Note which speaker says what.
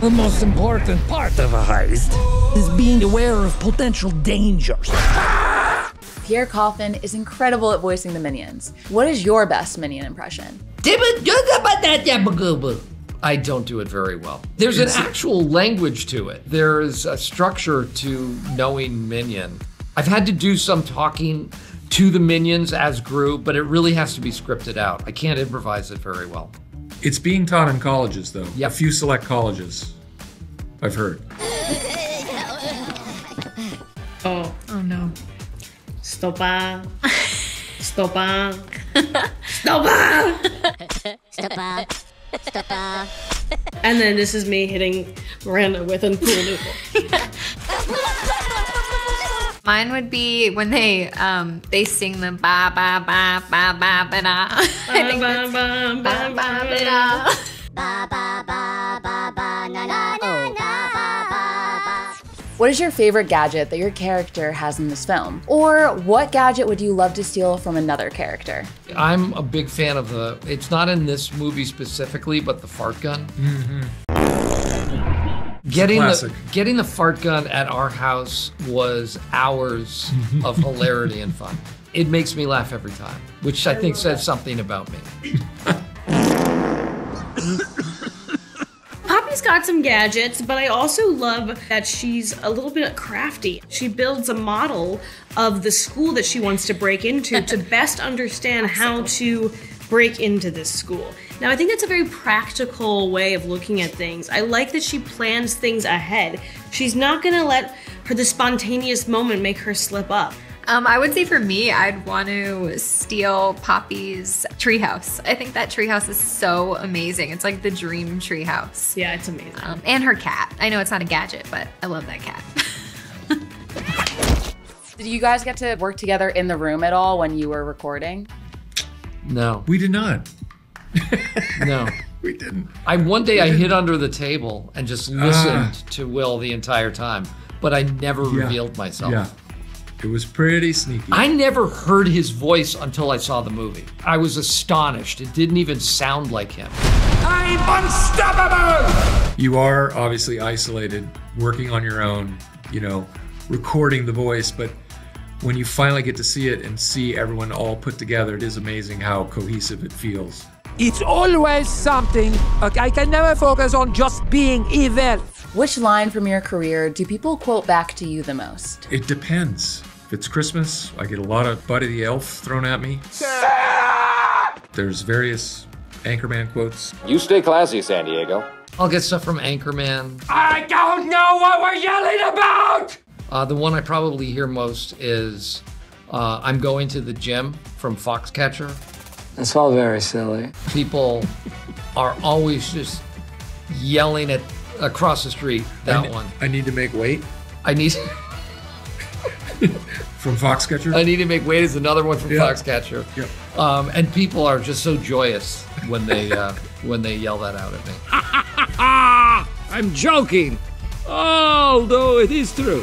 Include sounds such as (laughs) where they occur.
Speaker 1: The most important part of a heist is being aware of potential dangers. (laughs)
Speaker 2: Pierre Coffin is incredible at voicing the minions. What is your best minion impression?
Speaker 3: I don't do it very well. There's an actual language to it. There is a structure to knowing Minion. I've had to do some talking to the minions as Gru, but it really has to be scripted out. I can't improvise it very well.
Speaker 4: It's being taught in colleges, though.
Speaker 3: Yep.
Speaker 4: A few select colleges. I've heard.
Speaker 5: Oh, oh no. Stopa. Stopa. Stopa.
Speaker 6: Stopa.
Speaker 5: And then this is me hitting Miranda with a pool noodle. (laughs)
Speaker 7: Mine would be when they um they sing the ba ba ba ba ba ba da. I think
Speaker 5: Ba, ba,
Speaker 7: ba
Speaker 5: ba,
Speaker 7: ba
Speaker 5: ba,
Speaker 7: ba
Speaker 5: da.
Speaker 7: da.
Speaker 6: Ba ba ba ba ba na na na na ba ba ba.
Speaker 2: What is your favorite gadget that your character has in this film? Or what gadget would you love to steal from another character?
Speaker 3: I'm a big fan of the, it's not in this movie specifically, but the fart gun. Getting the, getting the fart gun at our house was hours (laughs) of hilarity and fun. It makes me laugh every time, which I, think says something about me.
Speaker 5: Poppy's got some gadgets, but I also love that she's a little bit crafty. She builds a model of the school that she wants to break into to (laughs) best understand how to break into this school. Now, I think that's a very practical way of looking at things. I like that she plans things ahead. She's not gonna let her the spontaneous moment make her slip up.
Speaker 7: Um, I would say for me, I'd want to steal Poppy's treehouse. I think that treehouse is so amazing. It's like the dream treehouse.
Speaker 5: Yeah, it's amazing.
Speaker 7: Um, and her cat. I know it's not a gadget, but I love that cat. (laughs)
Speaker 2: Did you guys get to work together in the room at all when you were recording?
Speaker 3: No,
Speaker 4: We did not.
Speaker 3: no. (laughs)
Speaker 4: We didn't.
Speaker 3: I one day I hid under the table and just listened ah. to Will the entire time, but I never
Speaker 4: Yeah.
Speaker 3: revealed myself.
Speaker 4: Yeah. It was pretty sneaky.
Speaker 3: I never heard his voice until I saw the movie. I was astonished. It didn't even sound like him.
Speaker 1: I'm unstoppable!
Speaker 4: you are obviously isolated, working on your own, you know, recording the voice, but when you finally get to see it and see everyone all put together, it is amazing how cohesive it feels.
Speaker 1: It's always something. Okay, I can never focus on just being evil.
Speaker 2: Which line from your career do people quote back to you the most?
Speaker 4: It depends. If it's Christmas, I get a lot of Buddy the Elf thrown at me. There's various Anchorman quotes.
Speaker 8: You stay classy, San Diego.
Speaker 3: I'll get stuff from Anchorman.
Speaker 1: I don't know what we're yelling about!
Speaker 3: Uh, the one I probably hear most is uh, I'm going to the gym from Foxcatcher.
Speaker 9: It's all very silly.
Speaker 3: People are always just yelling at across the street. That
Speaker 4: I,
Speaker 3: one.
Speaker 4: I need to make weight
Speaker 3: I need (laughs)
Speaker 4: from Foxcatcher.
Speaker 3: I need to make weight is another one from
Speaker 4: Yeah.
Speaker 3: Foxcatcher.
Speaker 4: Yeah.
Speaker 3: Um, and people are just so joyous when they uh, (laughs) when they yell that out at me. (laughs)
Speaker 1: I'm joking. Although it is true.